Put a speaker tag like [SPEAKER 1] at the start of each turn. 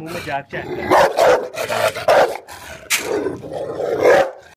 [SPEAKER 1] मुंह में जाग जाए